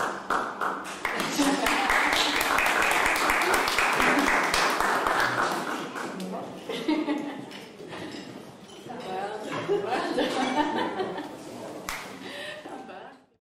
Amen.